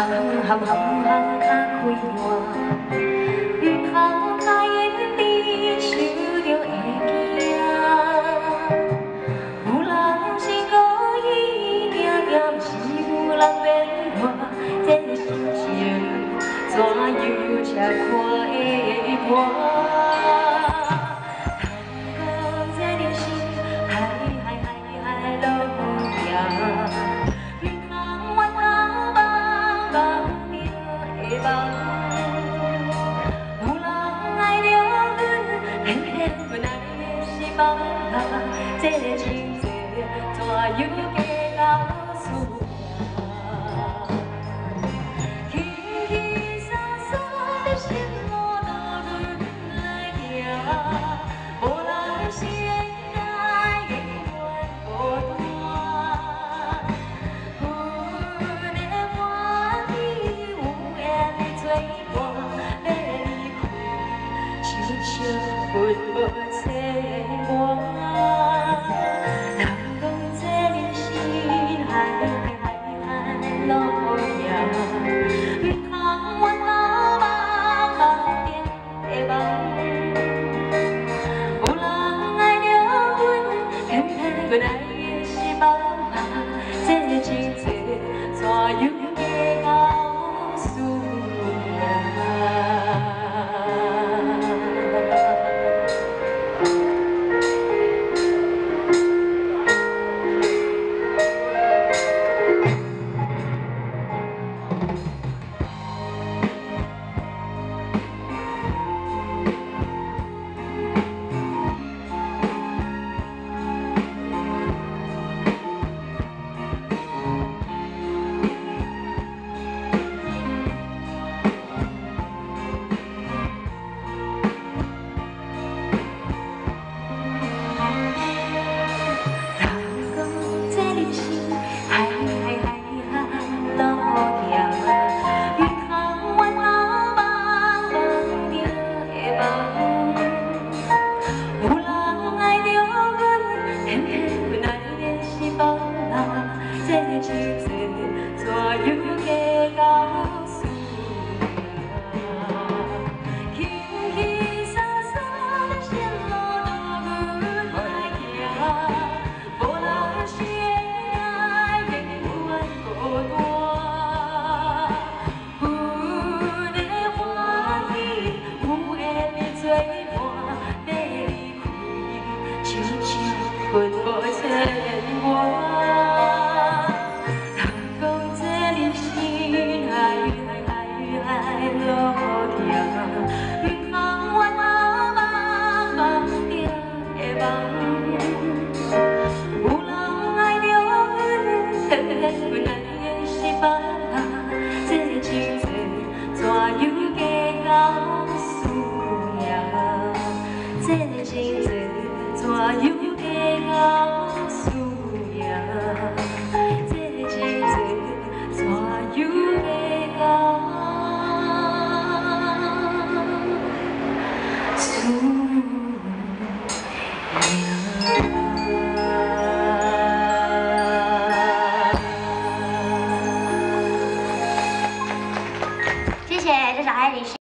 含含含较开阔，这情节怎样加 Thank you. 分无千万，人讲这人生海海海海路程，远方远方茫茫定的梦，有人爱着阮，偏偏阮爱的是别人，这情节怎样？加告